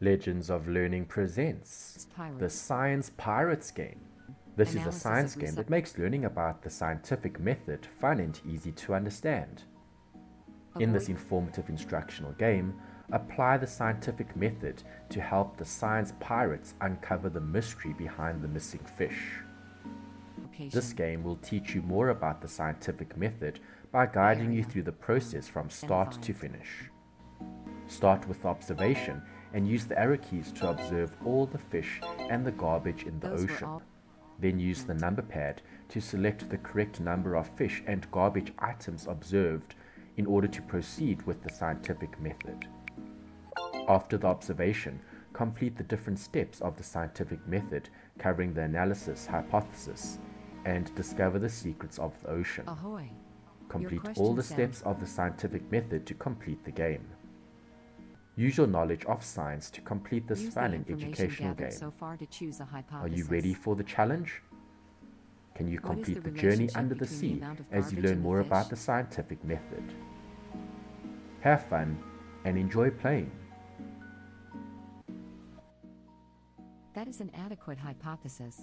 Legends of Learning presents the Science Pirates game. This is a science game that makes learning about the scientific method fun and easy to understand. In this informative instructional game, apply the scientific method to help the science pirates uncover the mystery behind the missing fish. This game will teach you more about the scientific method by guiding you through the process from start to finish. Start with observation and use the arrow keys to observe all the fish and the garbage in the ocean. Then use the number pad to select the correct number of fish and garbage items observed in order to proceed with the scientific method. After the observation, complete the different steps of the scientific method covering the analysis hypothesis and discover the secrets of the ocean. Ahoy. Complete all the steps of the scientific method to complete the game. Use your knowledge of science to complete this Use fun and educational game. So far to choose a Are you ready for the challenge? Can you complete the the journey under the between the sea as you learn the more about the scientific method? Have fun and enjoy playing. That is an adequate hypothesis.